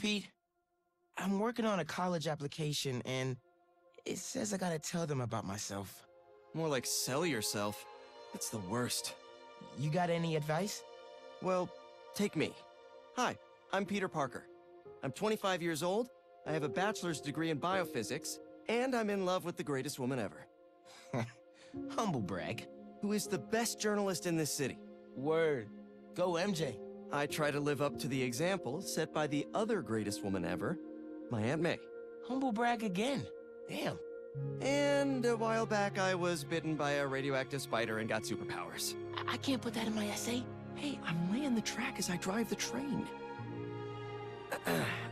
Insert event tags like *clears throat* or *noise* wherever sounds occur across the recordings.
Pete. I'm working on a college application and it says I gotta tell them about myself. More like sell yourself. It's the worst. You got any advice? Well, take me. Hi, I'm Peter Parker. I'm 25 years old, I have a bachelor's degree in biophysics, and I'm in love with the greatest woman ever. *laughs* Humble brag. Who is the best journalist in this city. Word. Go MJ. I try to live up to the example set by the other greatest woman ever, my Aunt May. Humble brag again. Damn. And a while back, I was bitten by a radioactive spider and got superpowers. I, I can't put that in my essay. Hey, I'm laying the track as I drive the train. *clears throat*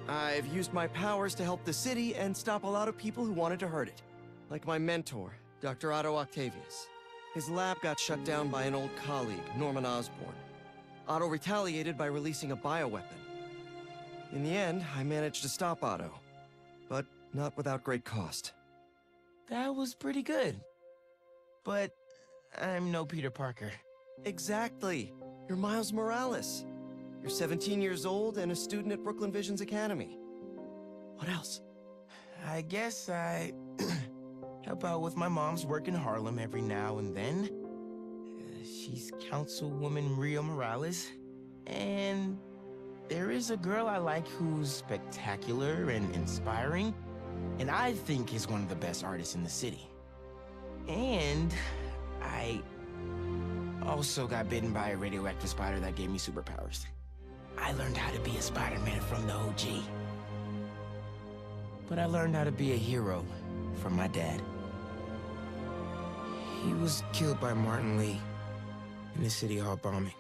I've used my powers to help the city and stop a lot of people who wanted to hurt it. Like my mentor, Dr. Otto Octavius. His lab got shut down by an old colleague, Norman Osborn. Otto retaliated by releasing a bioweapon. In the end, I managed to stop Otto. But not without great cost. That was pretty good. But I'm no Peter Parker. Exactly. You're Miles Morales. You're 17 years old and a student at Brooklyn Visions Academy. What else? I guess I *clears throat* help out with my mom's work in Harlem every now and then. She's Councilwoman Rio Morales. And there is a girl I like who's spectacular and inspiring, and I think is one of the best artists in the city. And I also got bitten by a radioactive spider that gave me superpowers. I learned how to be a Spider-Man from the OG. But I learned how to be a hero from my dad. He was killed by Martin Li in the City Hall bombing.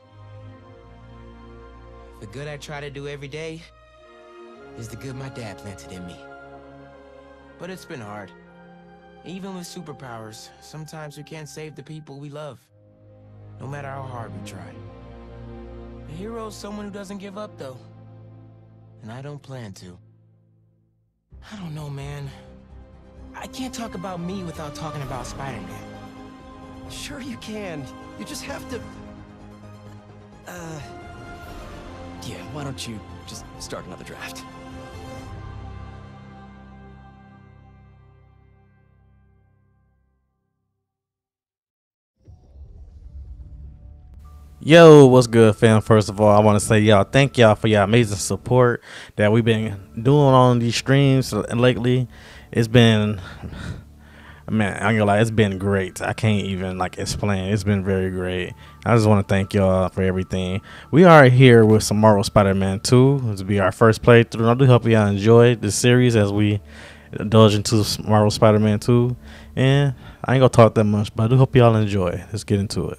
The good I try to do every day is the good my dad planted in me. But it's been hard. Even with superpowers, sometimes we can't save the people we love. No matter how hard we try. A hero is someone who doesn't give up, though. And I don't plan to. I don't know, man. I can't talk about me without talking about Spider-Man. Sure you can. You just have to... Uh... Yeah, why don't you just start another draft? Yo, what's good, fam? First of all, I want to say y'all thank y'all for y'all amazing support that we've been doing on these streams lately. It's been, man, I'm gonna lie, it's been great. I can't even like explain. It's been very great. I just want to thank y'all for everything. We are here with some Marvel Spider-Man 2. This will be our first playthrough. I do hope y'all enjoy the series as we indulge into Marvel Spider-Man 2. And I ain't gonna talk that much, but I do hope y'all enjoy. Let's get into it.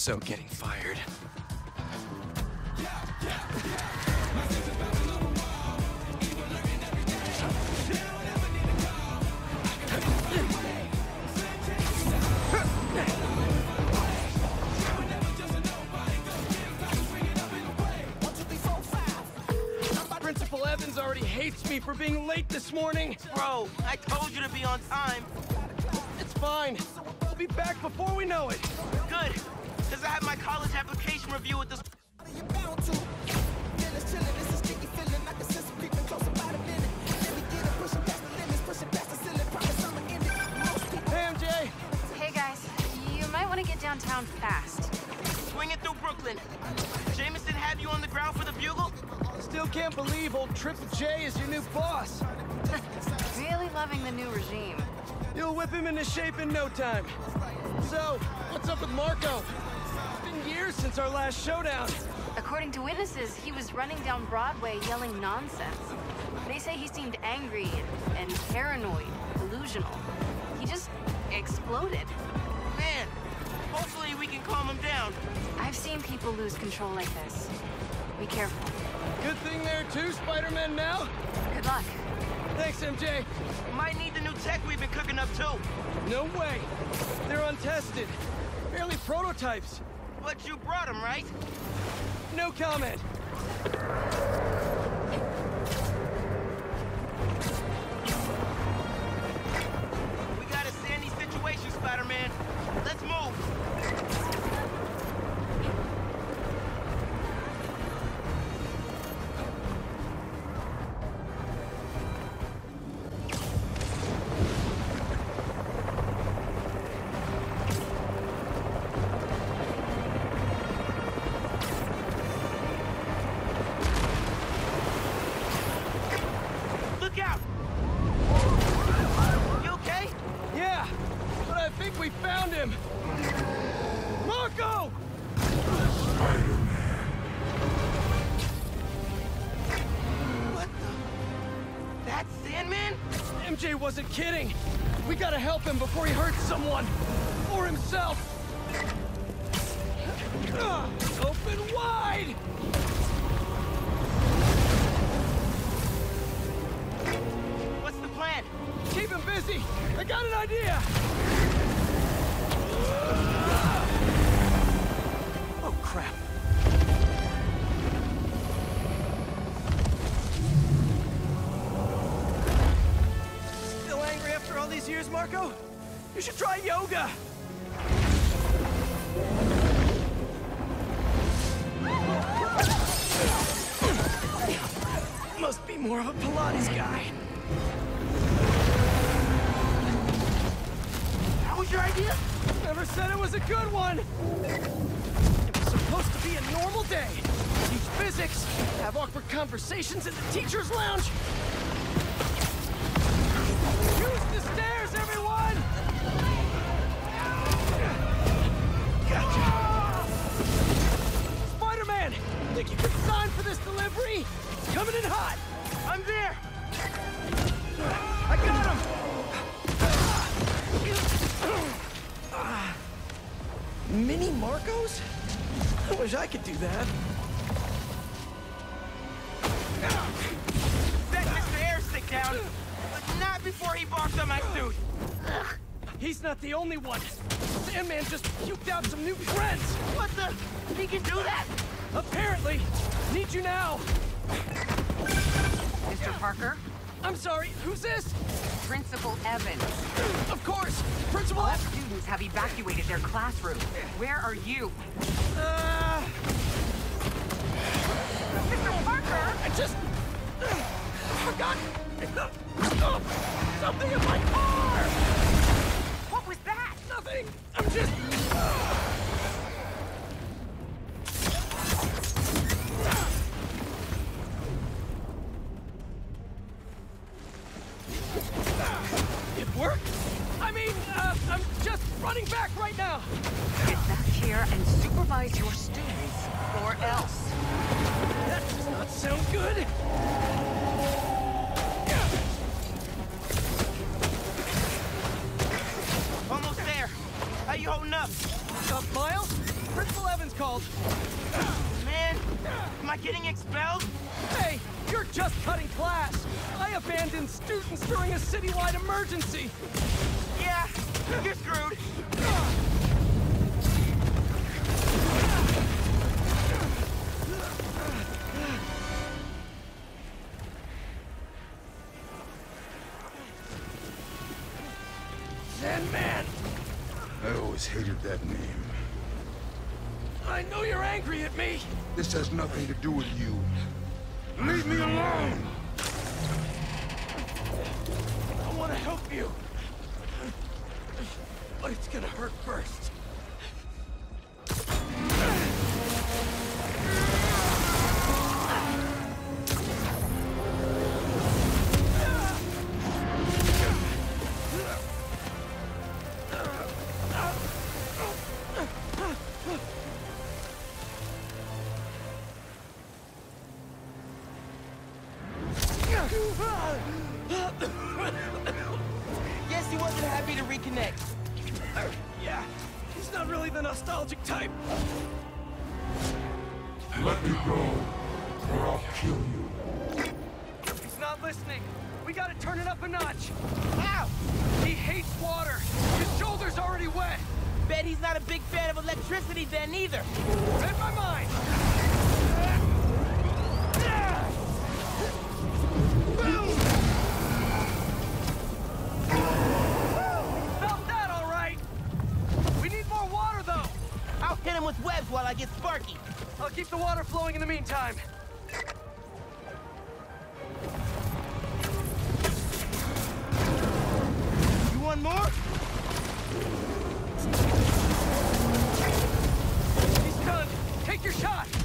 So getting fired. Principal Evans already hates me for being late this morning. Bro, I told you to be on time. It's fine. We'll be back before we know it. Good, because have my college application review with this. Hey, MJ. Hey guys, you might want to get downtown fast. Swinging through Brooklyn. Jameson had you on the ground for the bugle? Still can't believe old Triple J is your new boss. *laughs* Really loving the new regime. You'll whip him into shape in no time. So, what's up with Marko? It's been years since our last showdown. According to witnesses, he was running down Broadway yelling nonsense. They say he seemed angry and, and paranoid, delusional. He just exploded. Man, hopefully we can calm him down. I've seen people lose control like this. Be careful. Good thing there are two Spider-Men now. Good luck. Thanks, MJ. Might need the new tech we've been cooking up too. No way. They're untested. Barely prototypes. But you brought him, right? No comment. Kidding. We gotta help him before he hurts someone. Or himself. more of a Pilates guy. That was your idea? Never said it was a good one. It was supposed to be a normal day. Teach physics, have awkward conversations in the teacher's lounge. Only one. Sandman just puked out some new friends. What the? He can do that? Apparently. Need you now. Mr. Parker, I'm sorry, who's this? Principal Evans. Of course, Principal All students have evacuated their classroom. Where are you? Uh, Mr. Parker! I just uh, forgot uh, something in my car. Nothing. I'm just. At me. This has nothing to do with you. Leave me alone! I want to help you. But it's gonna hurt first. Let me go, or I'll kill you. He's not listening. We gotta turn it up a notch. Ow! He hates water. His shoulder's already wet. Bet he's not a big fan of electricity then either. Read my mind. Felt that all right. We need more water, though. I'll hit him with webs while I get Sparky. I'll keep the water flowing in the meantime. You want more? He's done. Take your shot.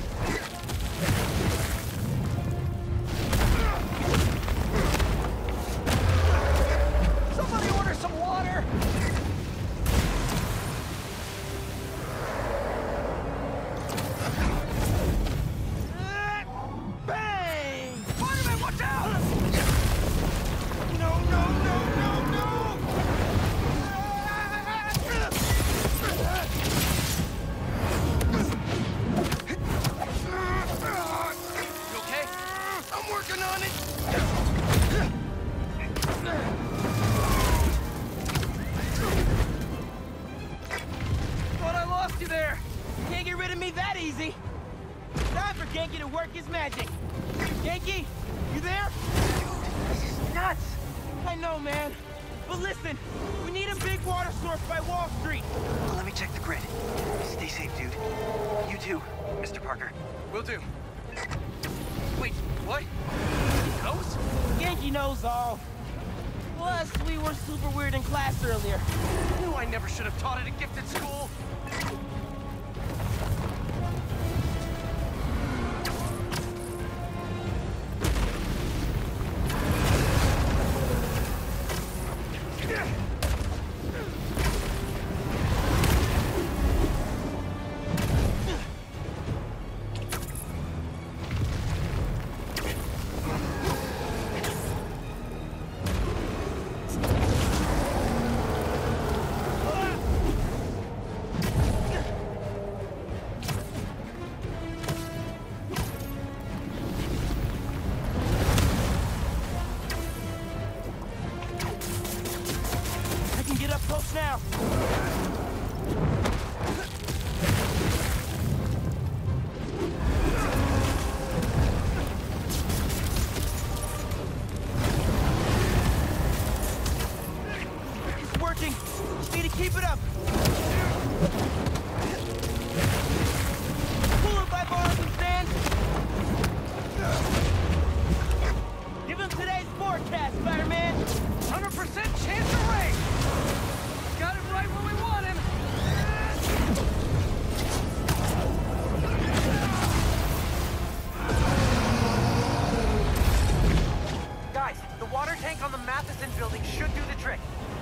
Tank on the Matheson building should do the trick.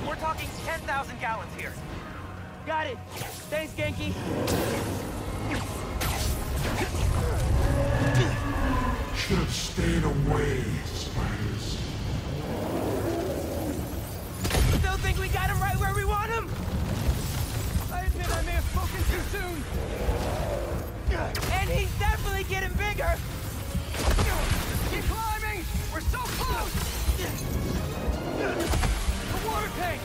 We're talking 10,000 gallons here. Got it. Thanks, Ganke. Should have stayed away, spiders. Still think we got him right where we want him? I admit I may have spoken too soon. And he's definitely getting bigger. Keep climbing! We're so close! The water tank!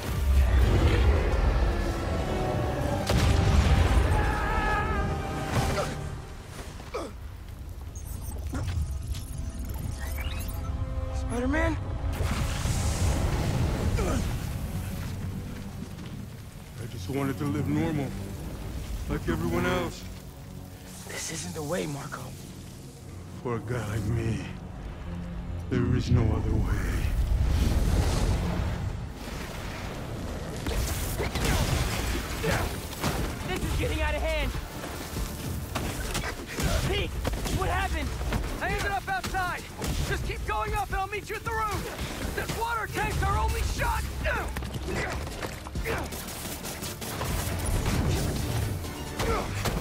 Spider-Man? I just wanted to live normal, like everyone else. This isn't the way, Marko. For a guy like me, there is no other way. Happened? I ended up outside. Just keep going up and I'll meet you at the roof. This water tank's our only shot. All *laughs*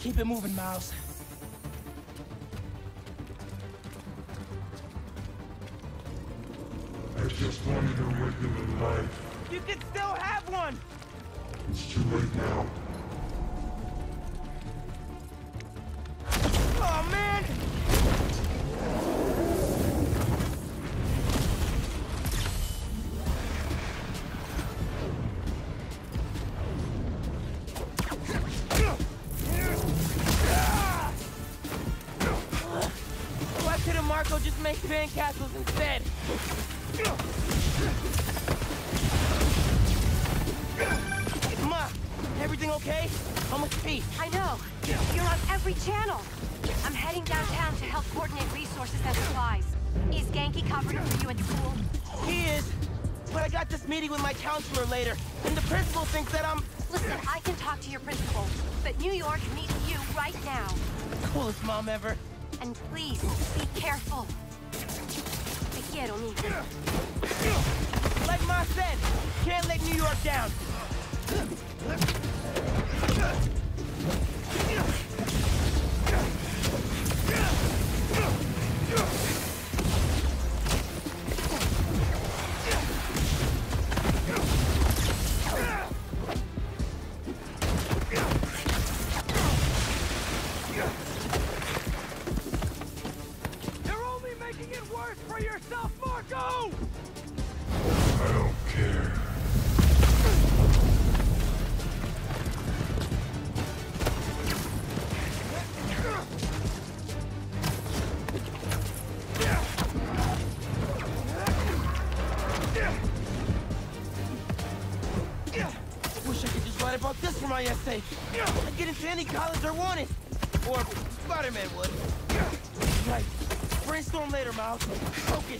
Keep it moving, Miles. I just wanted a regular life. You can still have one! It's too late now. Now. coolest mom ever. And please, be careful. Te quiero, niña. Like Ma said, can't let New York down. sake.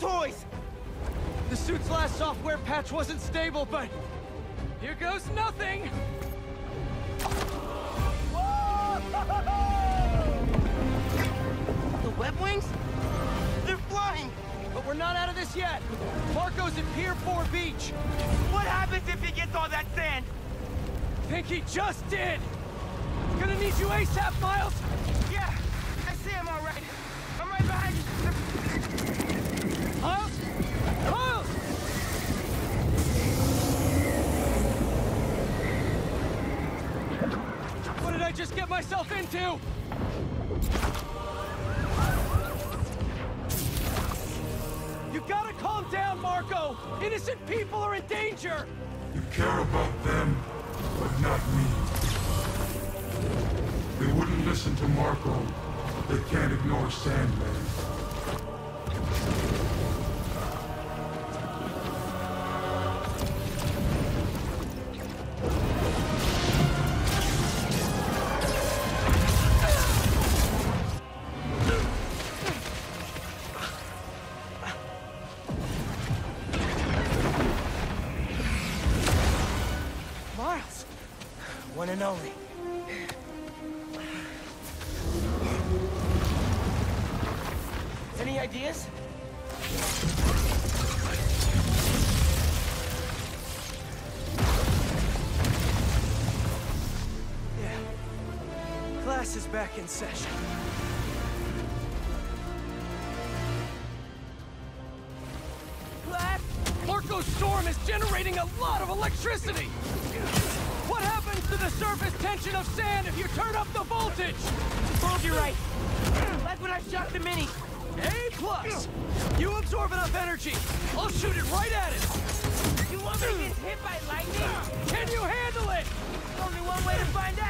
toys! The suit's last software patch wasn't stable, but here goes nothing! The web wings? They're flying! But we're not out of this yet! Marko's at Pier 4 Beach! What happens if he gets all that sand? Think he just did! Gonna need you ASAP, Miles! Just get myself into? You gotta calm down, Marko! Innocent people are in danger! You care about them, but not me. They wouldn't listen to Marko. They can't ignore Sandman. One only. Any ideas? Yeah. Class is back in session. Class? Marko's storm is generating a lot of electricity! Tension of sand if you turn up the voltage? Told you right. Like when I shot the mini. A plus! You absorb enough energy. I'll shoot it right at it. You want me to get hit by lightning? Can you handle it? There's only one way to find out.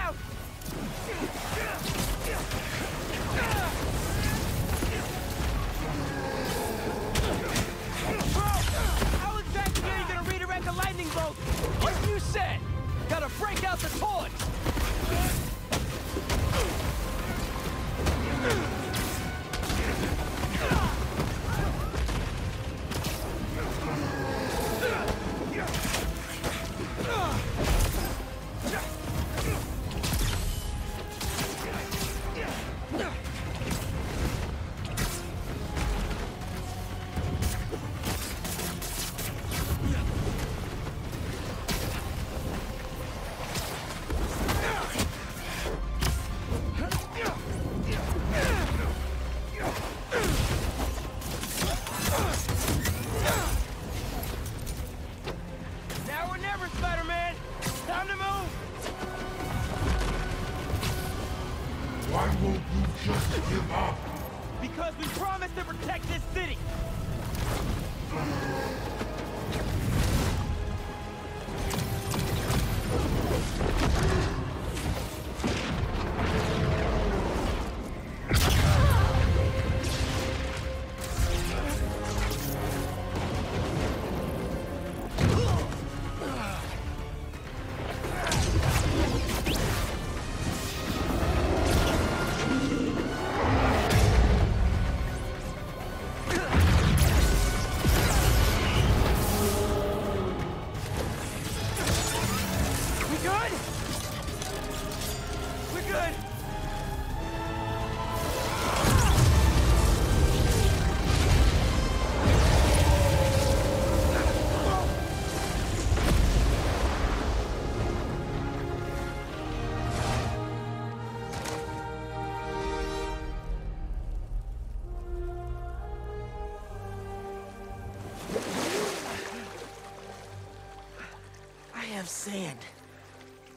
Sand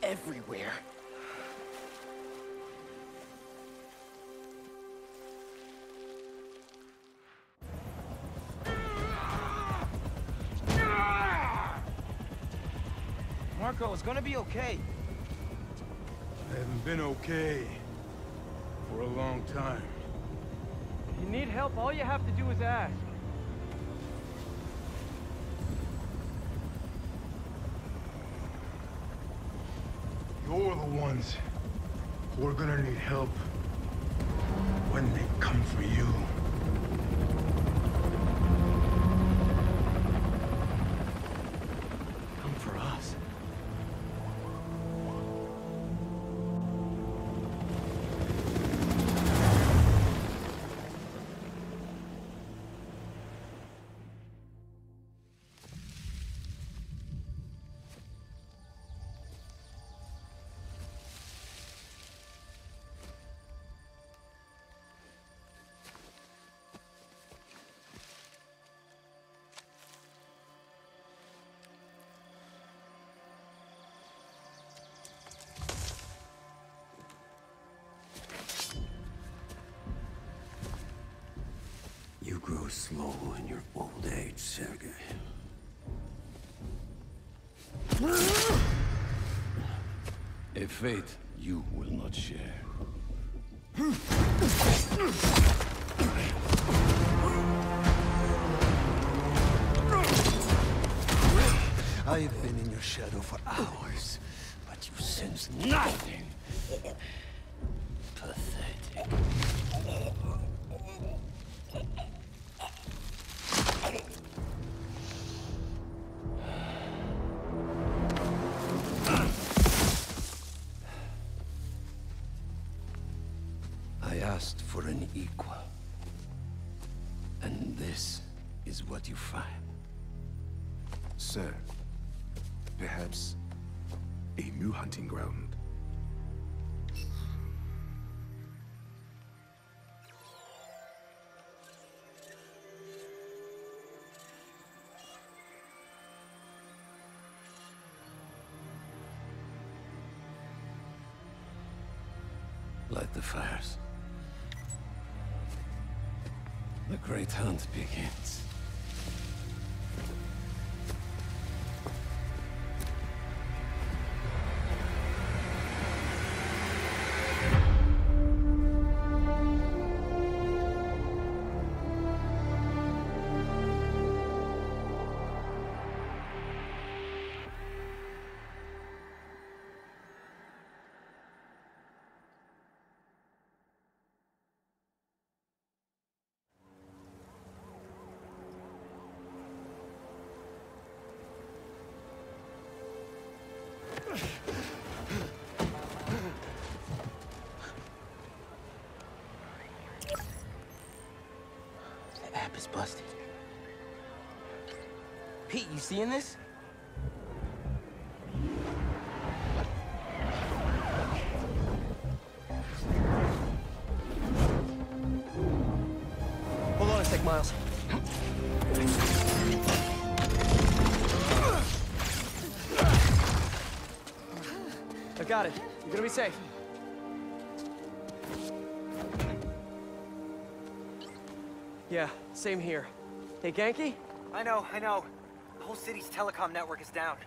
everywhere. Marko, it's gonna be okay. I haven't been okay for a long time. If you need help, all you have to do is ask. You're the ones who are gonna need help when they come for you. Grow slow in your old age, Sergei. A fate you will not share. I've been in your shadow for hours, but you sense nothing. A new hunting ground. The app is busted. Pete, you seeing this? Safe. Yeah, same here. Hey, Ganke? I know, I know. The whole city's telecom network is down.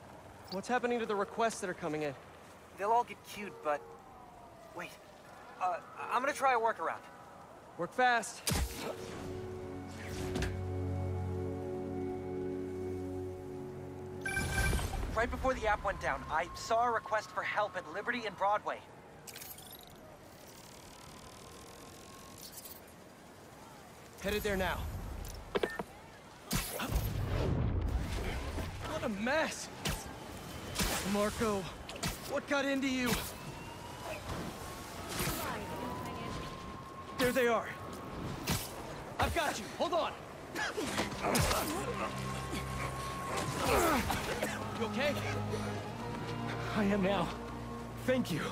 What's happening to the requests that are coming in? They'll all get queued, but... Wait. Uh, I'm gonna try a workaround. Work fast. Right before the app went down, I saw a request for help at Liberty and Broadway. Headed there now. What a mess! Marko, What got into you? There they are. I've got you. Hold on. You okay? I am now. Thank you.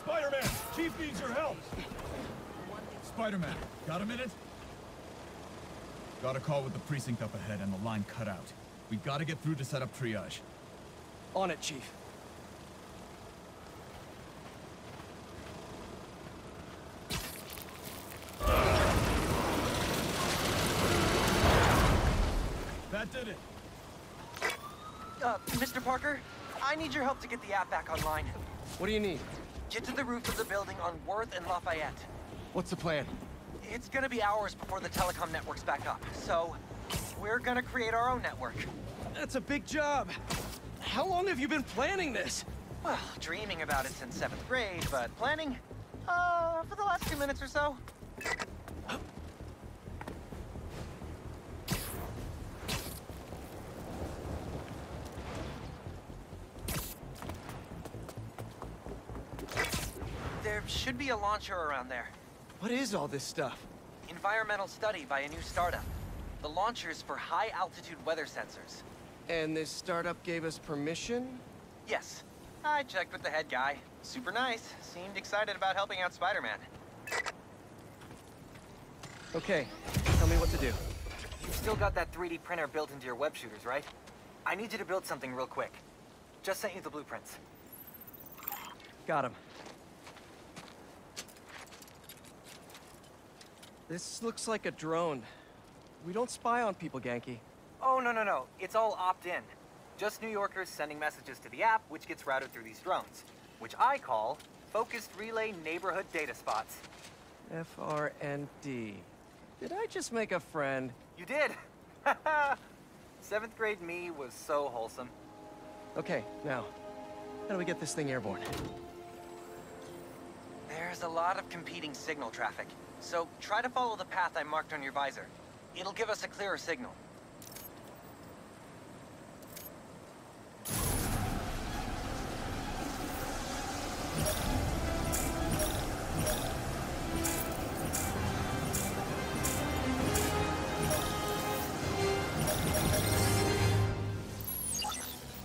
Spider-Man! Chief needs your help! Spider-Man, got a minute? Got a call with the precinct up ahead and the line cut out. We gotta get through to set up triage. On it, Chief. That did it. Uh, Mr. Parker, I need your help to get the app back online. What do you need? Get to the roof of the building on Worth and Lafayette. What's the plan? It's gonna be hours before the telecom network's back up, so we're gonna create our own network. That's a big job. How long have you been planning this? Well, dreaming about it since seventh grade, but planning? Uh, for the last two minutes or so. Should be a launcher around there. What is all this stuff? Environmental study by a new startup. The launcher's for high-altitude weather sensors. And this startup gave us permission? Yes. I checked with the head guy. Super nice. Seemed excited about helping out Spider-Man. Okay, tell me what to do. You've still got that 3D printer built into your web shooters, right? I need you to build something real quick. Just sent you the blueprints. Got him. This looks like a drone. We don't spy on people, Ganke. Oh, no, no, no. It's all opt-in. Just New Yorkers sending messages to the app, which gets routed through these drones, which I call Focused Relay Neighborhood Data Spots. FRND. Did I just make a friend? You did! *laughs* Seventh grade me was so wholesome. Okay, now, how do we get this thing airborne? There's a lot of competing signal traffic, so try to follow the path I marked on your visor. It'll give us a clearer signal.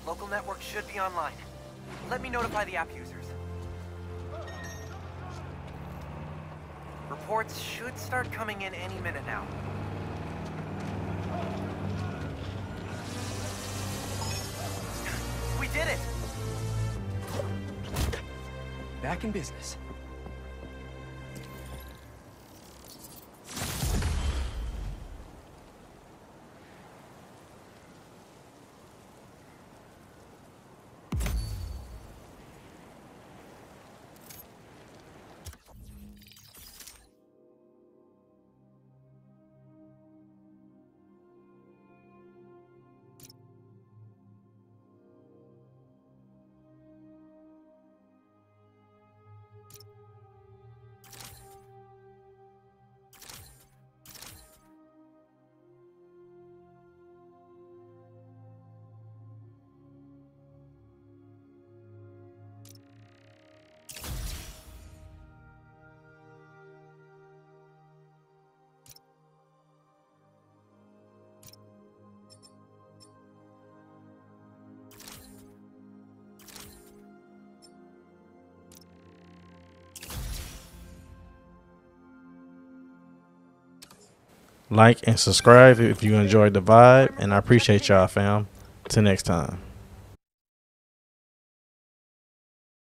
Local network should be online. Let me notify the app users. Reports should start coming in any minute now. We did it! Back in business. Like and subscribe if you enjoyed the vibe, and I appreciate y'all, fam. Till next time.